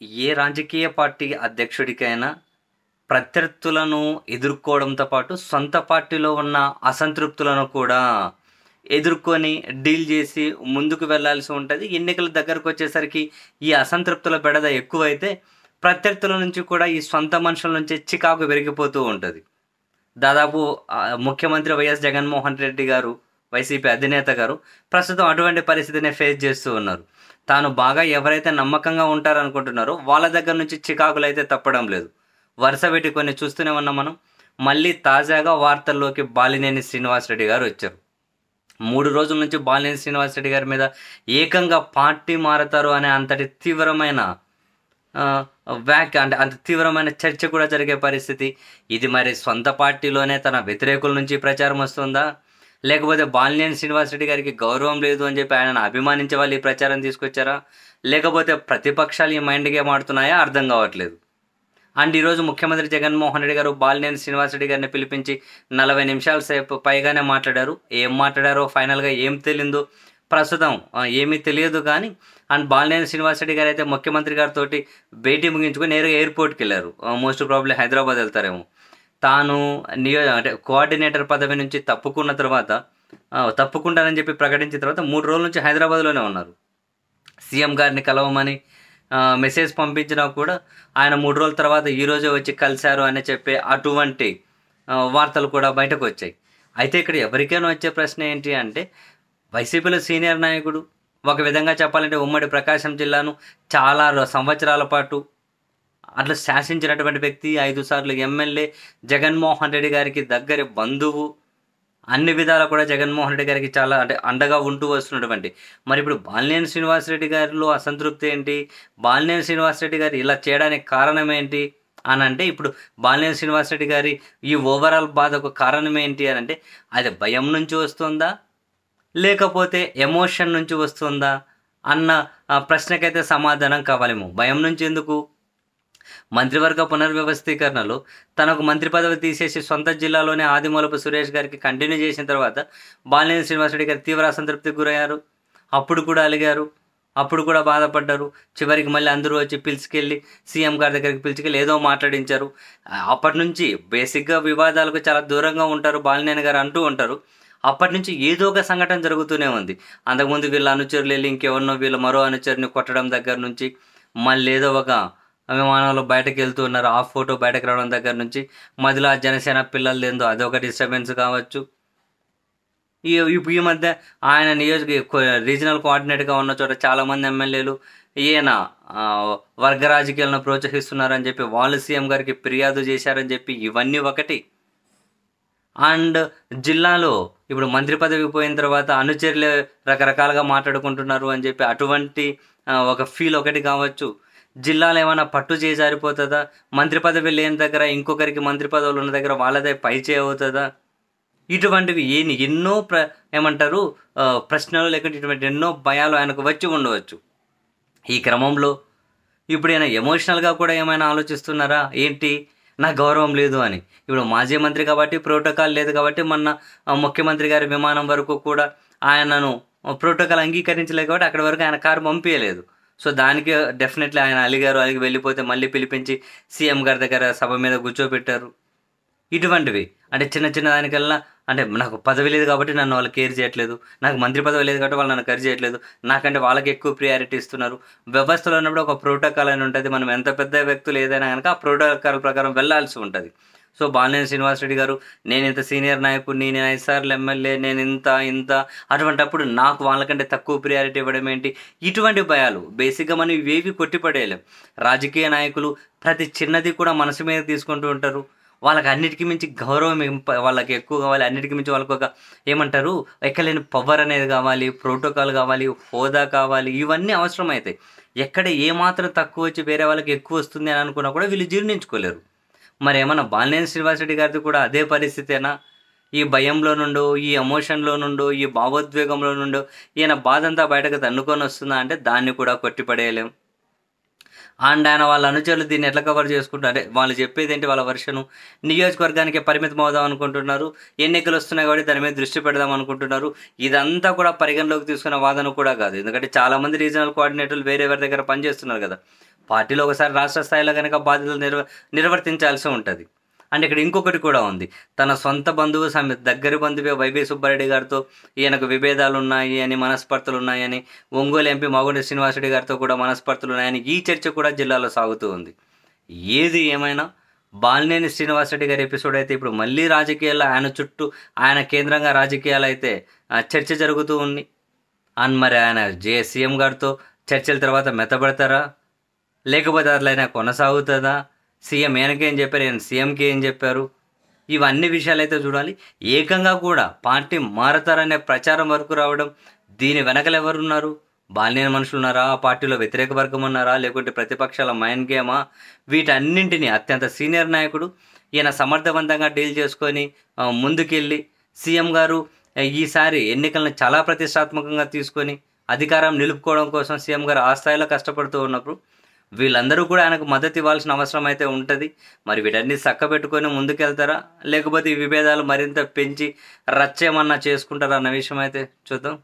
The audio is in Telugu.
ఏ రాజకీయ పార్టీ అధ్యక్షుడికైనా ప్రత్యర్థులను ఎదుర్కోవడంతో పాటు సొంత పార్టీలో ఉన్న అసంతృప్తులను కూడా ఎదుర్కొని డీల్ చేసి ముందుకు వెళ్ళాల్సి ఉంటుంది. ఎన్నికల దగ్గరకు వచ్చేసరికి ఈ అసంతృప్తుల బెడద ఎక్కువైతే ప్రత్యర్థుల నుంచి కూడా ఈ సొంత మనుషుల నుంచి చికాకు పెరిగిపోతూ ఉంటుంది. దాదాపు ముఖ్యమంత్రి వైఎస్ జగన్మోహన్ రెడ్డి గారు వైసీపీ అధినేత గారు ప్రస్తుతం అటువంటి పరిస్థితిని ఫేస్ చేస్తూ ఉన్నారు. తాను బాగా ఎవరైతే నమ్మకంగా ఉంటారనుకుంటున్నారో వాళ్ళ దగ్గర నుంచి చికాకులు అయితే తప్పడం లేదు. వరుస పెట్టి కొన్ని చూస్తూనే ఉన్నాం మనం. మళ్ళీ తాజాగా వార్తల్లోకి బాలినేని శ్రీనివాసరెడ్డి గారు వచ్చారు. మూడు రోజుల నుంచి బాలినేని శ్రీనివాసరెడ్డి గారి మీద ఏకంగా పార్టీ మారతారు అనే అంతటి తీవ్రమైన వ్యాఖ్య వ్యాక్ అంటే అంత తీవ్రమైన చర్చ కూడా జరిగే పరిస్థితి. ఇది మరి సొంత పార్టీలోనే తన వ్యతిరేకుల నుంచి ప్రచారం వస్తుందా? లేకపోతే బాలినేని శ్రీనివాసరెడ్డి గారికి గౌరవం లేదు అని చెప్పి ఆయనను అభిమానించే వాళ్ళు ఈ ప్రచారం తీసుకొచ్చారా? లేకపోతే ప్రతిపక్షాలు ఈ మైండ్ గేమ్ ఆడుతున్నాయా? అర్థం కావట్లేదు. అండ్ ఈరోజు ముఖ్యమంత్రి జగన్మోహన్ రెడ్డి గారు బాలినేని శ్రీనివాసరెడ్డి గారిని పిలిపించి నలభై నిమిషాల సేపు పైగానే మాట్లాడారు. ఏం మాట్లాడారో ఫైనల్గా ఏం తెలియదు ప్రస్తుతం ఏమీ తెలియదు కానీ అండ్ బాలినేని శ్రీనివాసరెడ్డి గారు అయితే ముఖ్యమంత్రి గారితో భేటీ ముగించుకొని నేరుగా ఎయిర్పోర్ట్కి వెళ్ళారు. మోస్ట్ ప్రాబ్లీ హైదరాబాద్ వెళ్తారేమో. తాను నియో అంటే కోఆర్డినేటర్ పదవి నుంచి తప్పుకున్న తర్వాత తప్పుకుంటానని చెప్పి ప్రకటించిన తర్వాత మూడు రోజుల నుంచి హైదరాబాద్లోనే ఉన్నారు. సీఎం గారిని కలవమని మెసేజ్ పంపించినా కూడా ఆయన మూడు రోజుల తర్వాత ఈరోజే వచ్చి కలిశారు అని చెప్పే అటువంటి వార్తలు కూడా బయటకు వచ్చాయి. అయితే ఇక్కడ ఎవరికైనా వచ్చే ప్రశ్న ఏంటి అంటే వైసీపీలో సీనియర్ నాయకుడు ఒక విధంగా చెప్పాలంటే ఉమ్మడి ప్రకాశం జిల్లాను చాలా సంవత్సరాల పాటు అట్లా శాసించినటువంటి వ్యక్తి ఐదు సార్లు ఎమ్మెల్యే జగన్మోహన్ రెడ్డి గారికి దగ్గర బంధువు అన్ని విధాలు కూడా జగన్మోహన్ రెడ్డి గారికి చాలా అంటే అండగా ఉంటూ వస్తున్నటువంటి. మరి ఇప్పుడు బాలినేని శ్రీనివాసరెడ్డి గారిలో అసంతృప్తి ఏంటి? బాలినేని శ్రీనివాసరెడ్డి గారు ఇలా చేయడానికి కారణం ఏంటి? అని అంటే ఇప్పుడు బాలినేని శ్రీనివాసరెడ్డి గారి ఈ ఓవరాల్ బాధకు కారణం ఏంటి అని అంటే అది భయం నుంచి వస్తుందా? లేకపోతే ఎమోషన్ నుంచి వస్తుందా? అన్న ప్రశ్నకైతే సమాధానం కావాలేమో భయం నుంచి ఎందుకు? మంత్రివర్గ పునర్వ్యవస్థీకరణలో తనకు మంత్రి పదవి తీసేసి సొంత జిల్లాలోనే ఆదిమూలపు సురేష్ గారికి కంటిన్యూ చేసిన తర్వాత బాలినేని శ్రీనివాసరెడ్డి గారు తీవ్ర అసంతృప్తికి గురయ్యారు. అప్పుడు కూడా అలిగారు. అప్పుడు కూడా బాధపడ్డారు. చివరికి మళ్ళీ అందరూ వచ్చి పిలుచుకెళ్ళి సీఎం గారి దగ్గరికి పిలుచుకెళ్ళి ఏదో మాట్లాడించారు. అప్పటి నుంచి బేసిక్గా వివాదాలకు చాలా దూరంగా ఉంటారు బాలినేని గారు అంటూ ఉంటారు. అప్పటి నుంచి ఏదో ఒక సంఘటన జరుగుతూనే ఉంది. అంతకుముందు వీళ్ళ అనుచరులు వెళ్ళి ఇంకెవరినో వీళ్ళ మరో అనుచరుని కొట్టడం దగ్గర నుంచి మళ్ళీ ఏదో ఒక అభిమానులు బయటకు వెళ్తూ ఉన్నారు. ఆ ఫోటో బయటకు రావడం దగ్గర నుంచి మధ్యలో ఆ జనసేన పిల్లలు ఏందో అదొక డిస్టర్బెన్స్ కావచ్చు. ఈ ఈ- ఈ మధ్య ఆయన నియోజక రీజనల్ కోఆర్డినేట్గా ఉన్న చోట చాలామంది ఎమ్మెల్యేలు ఈయన వర్గ రాజకీయాలను ప్రోత్సహిస్తున్నారని చెప్పి వాళ్ళు సీఎం గారికి ఫిర్యాదు చేశారని చెప్పి ఇవన్నీ ఒకటి. అండ్ జిల్లాలో ఇప్పుడు మంత్రి పదవి పోయిన తర్వాత అనుచరులే రకరకాలుగా మాట్లాడుకుంటున్నారు అని చెప్పి అటువంటి ఒక ఫీల్ ఒకటి కావచ్చు. జిల్లాలో ఏమైనా పట్టు చేయి జారిపోతుందా? మంత్రి పదవి లేని దగ్గర ఇంకొకరికి మంత్రి పదవులు ఉన్న దగ్గర వాళ్ళదే పై అవుతుందా? ఇటువంటివి ఏ ఎన్నో ప్ర ఏమంటారు ప్రశ్నలు లేకుంటే ఇటువంటి ఎన్నో భయాలు ఆయనకు వచ్చి ఉండవచ్చు. ఈ క్రమంలో ఇప్పుడు ఆయన ఎమోషనల్గా కూడా ఏమైనా ఆలోచిస్తున్నారా? ఏంటి? నా గౌరవం లేదు అని. ఇప్పుడు మాజీ మంత్రి కాబట్టి ప్రోటోకాల్ లేదు కాబట్టి మొన్న ముఖ్యమంత్రి గారి విమానం వరకు కూడా ఆయనను ప్రోటోకాల్ అంగీకరించలేదు కాబట్టి అక్కడి వరకు ఆయన కారు పంపించలేదు. సో దానికి డెఫినెట్లీ ఆయన అలిగారు అలిగి వెళ్ళిపోతే మళ్ళీ పిలిపించి సీఎం గారి దగ్గర సభ మీద కూర్చోబెట్టారు. ఇటువంటివి. అంటే చిన్న చిన్న దానికల్లా అంటే నాకు పదవి లేదు కాబట్టి నన్ను వాళ్ళు కేర్ చేయట్లేదు. నాకు మంత్రి పదవి లేదు కాబట్టి వాళ్ళు నన్ను కేర్ చేయట్లేదు. నాకంటే వాళ్ళకి ఎక్కువ ప్రియారిటీ ఇస్తున్నారు. వ్యవస్థలో ఉన్నప్పుడు ఒక ప్రోటోకాల్ అని ఉంటుంది. మనం ఎంత పెద్ద వ్యక్తులు ఏదైనా కనుక ఆ ప్రోటోకాల్ ప్రకారం వెళ్ళాల్సి ఉంటుంది. సో బాలినేని శ్రీనివాసరెడ్డి గారు నేను ఇంత సీనియర్ నాయకుడిని నేను ఐదుసార్లు ఎమ్మెల్యే నేను ఇంత ఇంత అటువంటప్పుడు నాకు వాళ్ళకంటే తక్కువ ప్రియారిటీ ఇవ్వడం ఏంటి? ఇటువంటి భయాలు బేసిక్గా మనం ఇవేవి కొట్టిపడేయలేం. రాజకీయ నాయకులు ప్రతి చిన్నది కూడా మనసు మీద తీసుకుంటూ ఉంటారు. వాళ్ళకి అన్నిటికీ మించి గౌరవం ఇంప- వాళ్ళకి ఎక్కువ కావాలి అన్నిటికీ మించి వాళ్ళకి ఒక ఏమంటారు ఎక్కలేని పవర్ అనేది కావాలి ప్రోటోకాల్ కావాలి హోదా కావాలి ఇవన్నీ అవసరమవుతాయి ఎక్కడ ఏమాత్రం తక్కువ వచ్చి వేరే వాళ్ళకి ఎక్కువ వస్తుంది అని అనుకున్నా కూడా వీళ్ళు జీర్ణించుకోలేరు. మరి ఏమన్నా బాలినేని శ్రీనివాసరెడ్డి గారిది కూడా అదే పరిస్థితేనా? ఈ భయంలో నుండో ఈ ఎమోషన్లో నుండు ఈ భావోద్వేగంలో నుండో ఈయన బాధ అంతా బయటకు తన్నుకొని వస్తుందా అంటే దాన్ని కూడా కొట్టిపడేయలేం. అండ్ ఆయన వాళ్ళ అనుచరులు దీన్ని ఎట్లా కవర్ చేసుకుంటారు? వాళ్ళు చెప్పేది ఏంటి వాళ్ళ వర్షను నియోజకవర్గానికి పరిమితం అవుదాం అనుకుంటున్నారు. ఎన్నికలు వస్తున్నాయి కాబట్టి దాని మీద దృష్టి పెడదాం అనుకుంటున్నారు. ఇదంతా కూడా పరిగణలోకి తీసుకున్న వాదన కూడా కాదు. ఎందుకంటే చాలా మంది రీజనల్ కోఆర్డినేటర్లు వేరే వారి దగ్గర పనిచేస్తున్నారు కదా. పార్టీలో ఒకసారి రాష్ట్ర స్థాయిలో కనుక బాధ్యతలు నిర్వ నిర్వర్తించాల్సి ఉంటుంది. అండ్ ఇక్కడ ఇంకొకటి కూడా ఉంది. తన సొంత బంధువు సమ దగ్గరి బంధువే వైవి సుబ్బారెడ్డి గారితో ఈయనకు విభేదాలు ఉన్నాయి అని మనస్పర్ధలు ఉన్నాయని ఒంగోలు ఎంపీ మాగుండి శ్రీనివాసరెడ్డి గారితో కూడా మనస్పర్ధలు ఉన్నాయని ఈ చర్చ కూడా జిల్లాలో సాగుతూ ఉంది. ఏది ఏమైనా బాలినేని శ్రీనివాసరెడ్డి గారి ఎపిసోడ్ అయితే ఇప్పుడు మళ్ళీ రాజకీయాల్లో ఆయన చుట్టూ ఆయన కేంద్రంగా రాజకీయాలు అయితే చర్చ జరుగుతూ ఉంది. అండ్ మరి ఆయన జే సీఎం గారితో చర్చల తర్వాత మెత్తబడతారా లేకపోతే అట్లయినా కొనసాగుతుందా? సీఎం ఈయనకి ఏం చెప్పారు? ఈయన సీఎంకి ఏం చెప్పారు? ఇవన్నీ విషయాలు అయితే చూడాలి. ఏకంగా కూడా పార్టీ మారతారనే ప్రచారం వరకు రావడం దీని వెనకలు ఎవరున్నారు? బాలినేని మనుషులు ఉన్నారా? ఆ పార్టీలో వ్యతిరేక వర్గం ఉన్నారా? లేకుంటే ప్రతిపక్షాల మైండ్ గేమా? వీటన్నింటినీ అత్యంత సీనియర్ నాయకుడు ఈయన సమర్థవంతంగా డీల్ చేసుకొని ముందుకెళ్ళి సీఎం గారు ఈసారి ఎన్నికలను చాలా ప్రతిష్టాత్మకంగా తీసుకొని అధికారం నిలుపుకోవడం కోసం సీఎం గారు ఆ స్థాయిలో కష్టపడుతూ ఉన్నప్పుడు వీళ్ళందరూ కూడా ఆయనకు మద్దతు ఇవ్వాల్సిన అవసరం అయితే ఉంటుంది. మరి వీటన్ని చక్కబెట్టుకొని ముందుకెళ్తారా? లేకపోతే ఈ విభేదాలు మరింత పెంచి రచ్చేమన్నా చేసుకుంటారా అన్న విషయం అయితే చూద్దాం.